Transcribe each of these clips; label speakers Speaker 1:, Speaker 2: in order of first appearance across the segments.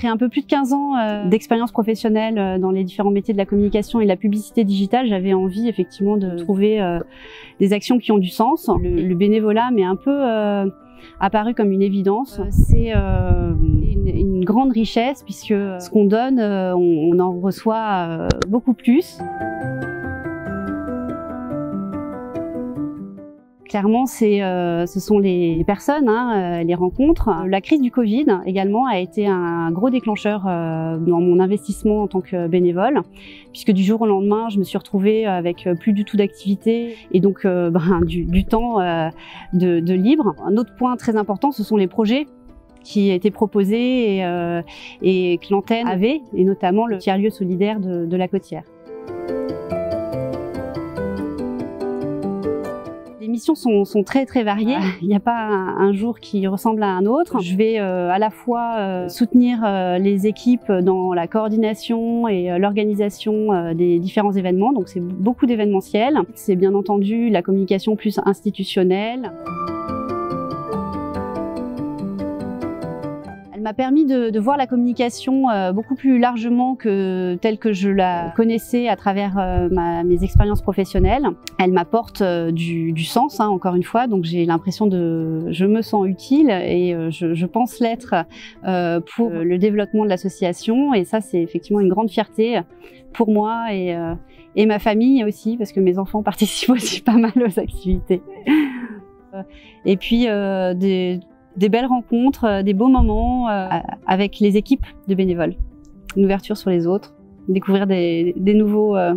Speaker 1: Après un peu plus de 15 ans euh, d'expérience professionnelle euh, dans les différents métiers de la communication et de la publicité digitale, j'avais envie effectivement de trouver euh, des actions qui ont du sens. Le, bénévolat m'est un peu apparu comme une évidence. C'est une, grande richesse puisque ce qu'on donne, on, en reçoit beaucoup plus. Clairement, c'est, euh, ce sont les personnes, hein, euh, les rencontres. La crise du Covid également a été un gros déclencheur euh, dans mon investissement en tant que bénévole, puisque du jour au lendemain, je me suis retrouvée avec plus du tout d'activité et donc ben, du, temps de, libre. Un autre point très important, ce sont les projets qui étaient proposés et, et que l'antenne avait, et notamment le tiers-lieu solidaire de, de la Côtière. Missions sont, sont, très très variées. Il n'y a pas un, jour qui ressemble à un autre. Je vais euh, à la fois euh, soutenir euh, les équipes dans la coordination et l'organisation des différents événements. Donc c'est beaucoup d'événementiels. C'est bien entendu la communication plus institutionnelle. Elle m'a permis de, voir la communication euh, beaucoup plus largement que telle que je la connaissais à travers euh, mes expériences professionnelles. Elle m'apporte euh, du, sens, hein, encore une fois, donc j'ai l'impression de, je me sens utile et je, pense l'être pour le développement de l'association. Et ça, c'est effectivement une grande fierté pour moi et ma famille aussi, parce que mes enfants participent aussi pas mal aux activités. Et puis des, des belles rencontres, euh, des beaux moments euh, avec les équipes de bénévoles. Une ouverture sur les autres, découvrir des, nouveaux, euh,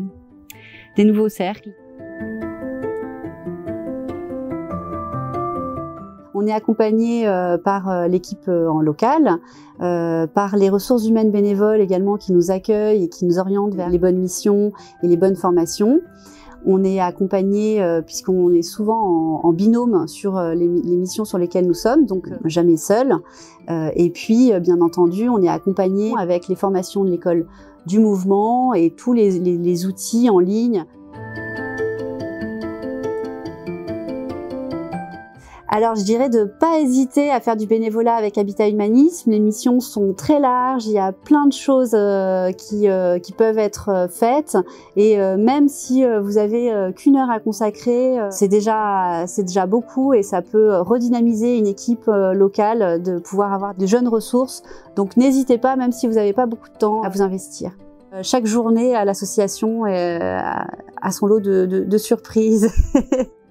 Speaker 1: des nouveaux cercles. On est accompagné par l'équipe en local, par les ressources humaines bénévoles également qui nous accueillent et qui nous orientent vers les bonnes missions et les bonnes formations. On est accompagné, euh, puisqu'on est souvent en, binôme sur euh, les, missions sur lesquelles nous sommes, donc euh, jamais seul. et puis, bien entendu, on est accompagné avec les formations de l'école du mouvement et tous les outils en ligne. Alors je dirais de pas hésiter à faire du bénévolat avec Habitat Humanisme. Les missions sont très larges, il y a plein de choses euh, qui, euh, qui peuvent être euh, faites et même si vous avez qu'une heure à consacrer, c'est déjà déjà beaucoup et ça peut redynamiser une équipe locale de pouvoir avoir de jeunes ressources. Donc n'hésitez pas, même si vous n'avez pas beaucoup de temps, à vous investir. Chaque journée à l'association a son lot de surprises.